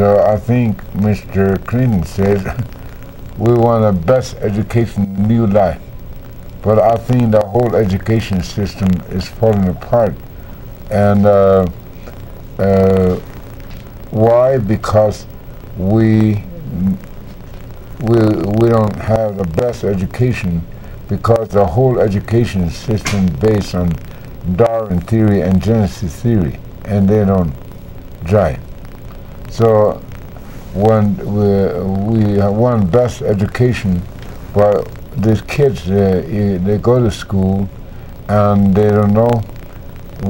So I think Mr. Clinton said we want the best education new life. But I think the whole education system is falling apart. And uh, uh, why? Because we, we, we don't have the best education because the whole education system based on Darwin theory and Genesis theory, and they don't jive. So when we, we want best education, but these kids, uh, they go to school and they don't know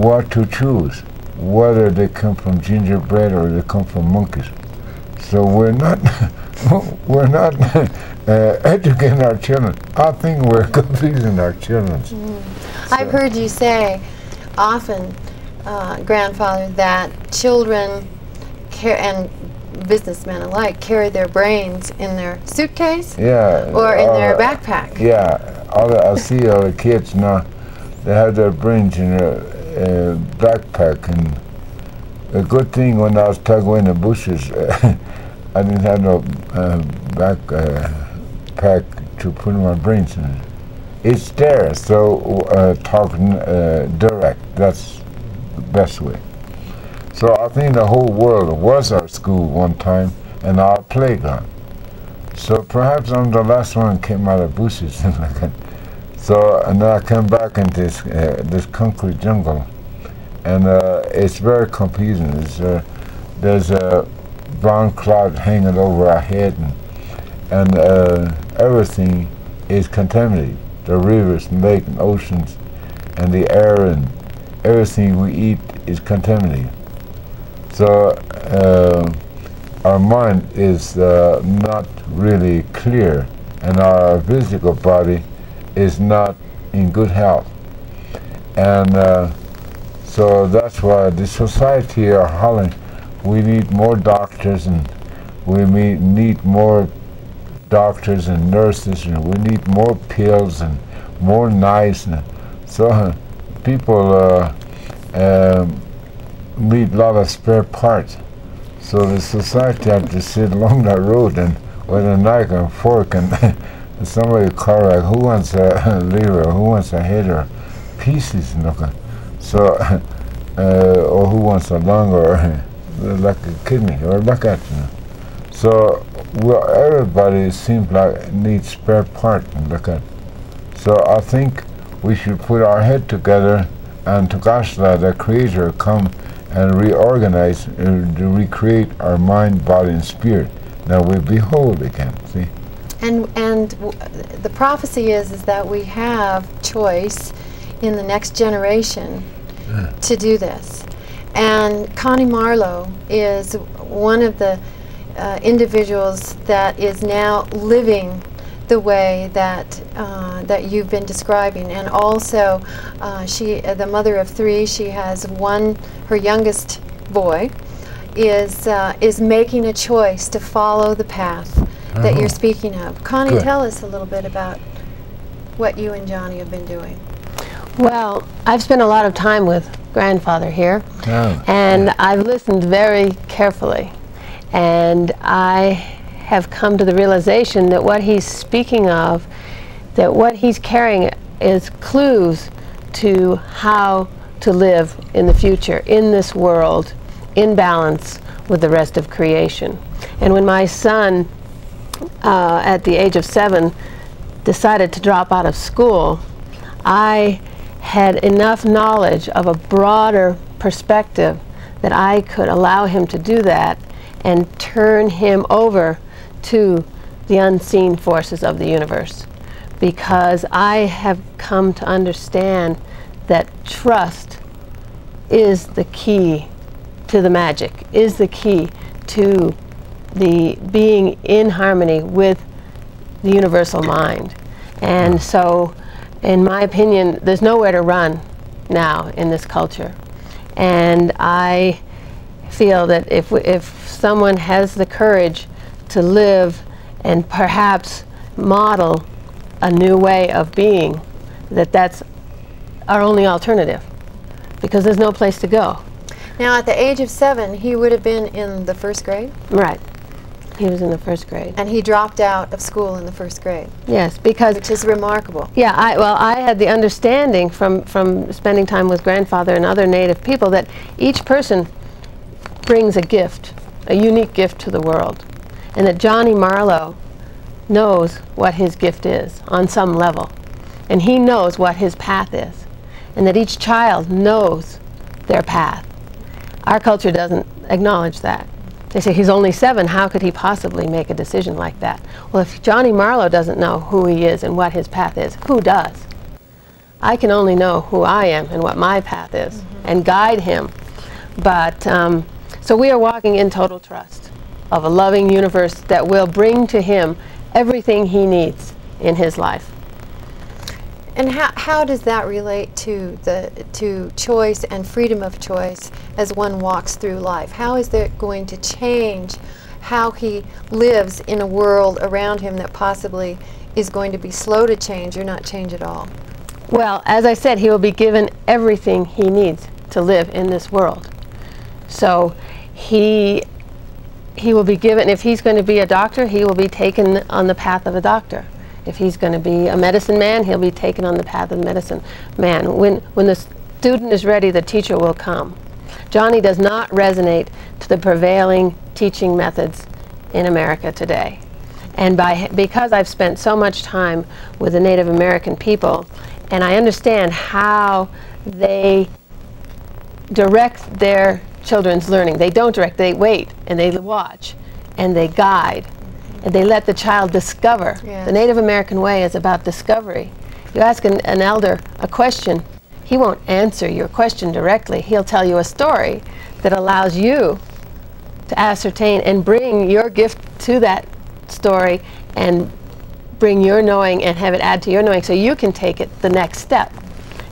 what to choose, whether they come from gingerbread or they come from monkeys. So we're not, we're not uh, educating our children. I think we're confusing our children. Mm. So. I've heard you say often, uh, grandfather, that children care and businessmen alike carry their brains in their suitcase yeah, or in their backpack. Yeah, all the, I see all the kids now, they have their brains in their uh, backpack. And a good thing when I was tugging in the bushes, uh, I didn't have no uh, backpack to put my brains in. It's there, so uh, talking uh, direct, that's the best way. So I think the whole world was our school one time and our playground. So perhaps I'm the last one who came out of bushes. so and I came back into this, uh, this concrete jungle. And uh, it's very confusing. Uh, there's a brown cloud hanging over our head and, and uh, everything is contaminated. The rivers, lake, and oceans, and the air and everything we eat is contaminated. So uh, our mind is uh, not really clear and our physical body is not in good health. And uh, so that's why the society are hollering, we need more doctors and we need more doctors and nurses and we need more pills and more knives. And so people uh, um, need a lot of spare parts. So the society had to sit along that road and with a knife and fork and somebody call like who wants a liver, who wants a head or pieces looking. So uh, or who wants a lung or like a kidney or look at you. So well everybody seems like needs spare part and look at. So I think we should put our head together and to gosh the creator come and reorganize, and to recreate our mind, body, and spirit. Now we behold again. See. And and the prophecy is is that we have choice in the next generation yeah. to do this. And Connie Marlow is one of the uh, individuals that is now living the way that uh, that you've been describing, and also uh, she, uh, the mother of three, she has one. Her youngest boy is uh, is making a choice to follow the path -huh. that you're uh-huh. speaking of. Connie, Good. tell us a little bit about what you and Johnny have been doing. Well, I've spent a lot of time with grandfather here, oh. and I've listened very carefully, and I have come to the realization that what he's speaking of, that what he's carrying is clues to how to live in the future, in this world, in balance with the rest of creation. And when my son, uh, at the age of seven, decided to drop out of school, I had enough knowledge of a broader perspective that I could allow him to do that and turn him over to the unseen forces of the universe because I have come to understand that trust is the key to the magic, is the key to the being in harmony with the universal mind. And so, in my opinion, there's nowhere to run now in this culture. And I feel that if, if someone has the courage to live and perhaps model a new way of being, that that's our only alternative because there's no place to go. Now, at the age of seven, he would have been in the first grade? Right. He was in the first grade. And he dropped out of school in the first grade? Yes, because... Which is remarkable. Yeah, I, well, I had the understanding from, from spending time with grandfather and other Native people that each person brings a gift, a unique gift to the world. And that Johnny Marlow knows what his gift is on some level. And he knows what his path is. And that each child knows their path. Our culture doesn't acknowledge that. They say he's only seven, how could he possibly make a decision like that? Well, if Johnny Marlow doesn't know who he is and what his path is, who does? I can only know who I am and what my path is mm -hmm. and guide him. But, um, so we are walking in total trust of a loving universe that will bring to him everything he needs in his life. And how, how does that relate to the to choice and freedom of choice as one walks through life? How is that going to change how he lives in a world around him that possibly is going to be slow to change or not change at all? Well, as I said, he will be given everything he needs to live in this world. So he he will be given if he's going to be a doctor, he will be taken on the path of a doctor. If he's going to be a medicine man, he'll be taken on the path of medicine man. When, when the student is ready, the teacher will come. Johnny does not resonate to the prevailing teaching methods in America today. And by, because I've spent so much time with the Native American people, and I understand how they direct their children's learning. They don't direct, they wait, and they watch, and they guide, and they let the child discover. Yes. The Native American way is about discovery. You ask an, an elder a question, he won't answer your question directly. He'll tell you a story that allows you to ascertain and bring your gift to that story and bring your knowing and have it add to your knowing so you can take it the next step.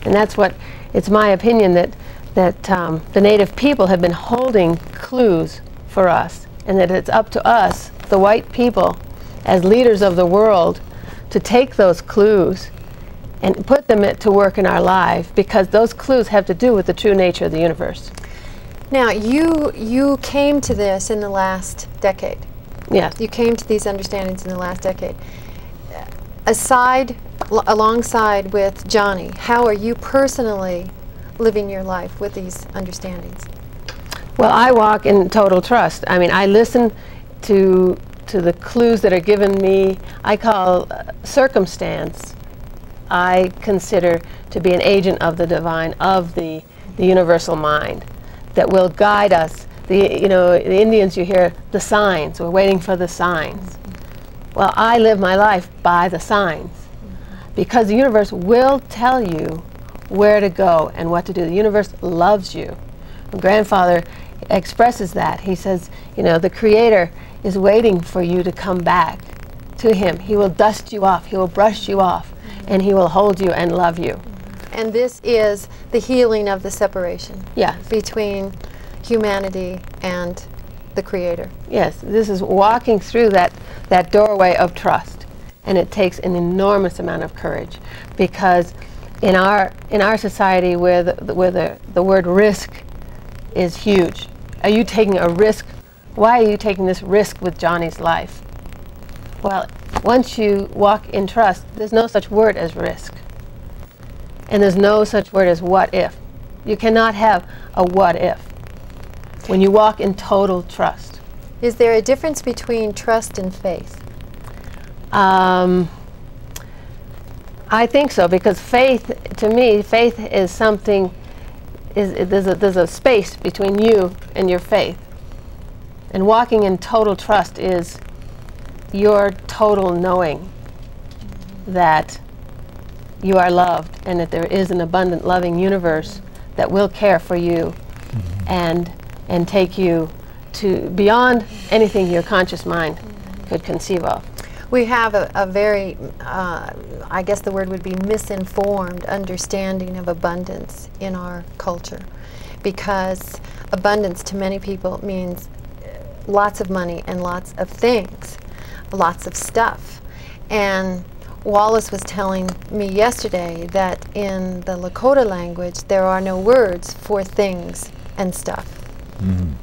And that's what, it's my opinion that, that um, the native people have been holding clues for us and that it's up to us the white people as leaders of the world to take those clues and put them to work in our life because those clues have to do with the true nature of the universe. Now, you, you came to this in the last decade. Yes. You came to these understandings in the last decade. Aside, alongside with Johnny, how are you personally living your life with these understandings? Well, I walk in total trust. I mean, I listen to to the clues that are given me, I call uh, circumstance, I consider to be an agent of the divine, of the, the universal mind that will guide us. The, you know, the Indians, you hear the signs, we're waiting for the signs. Well, I live my life by the signs because the universe will tell you where to go and what to do. The universe loves you. My grandfather expresses that. He says, you know, the creator is waiting for you to come back to him. He will dust you off, he will brush you off, mm-hmm. and he will hold you and love you. Mm-hmm. And this is the healing of the separation yes. between humanity and the Creator. Yes, this is walking through that, that doorway of trust. And it takes an enormous amount of courage because in our, in our society where, the, where the, the word risk is huge, are you taking a risk why are you taking this risk with Johnny's life? Well, once you walk in trust, there's no such word as risk. And there's no such word as what if. You cannot have a what if when you walk in total trust. Is there a difference between trust and faith? Um, I think so because faith, to me, faith is something, is, there's, a, there's a space between you and your faith. And walking in total trust is your total knowing that you are loved and that there is an abundant, loving universe that will care for you mm -hmm. and, and take you to beyond anything your conscious mind could conceive of. We have a, a very, uh, I guess the word would be misinformed understanding of abundance in our culture because abundance to many people means lots of money and lots of things, lots of stuff. And Wallace was telling me yesterday that in the Lakota language there are no words for things and stuff. Mhm.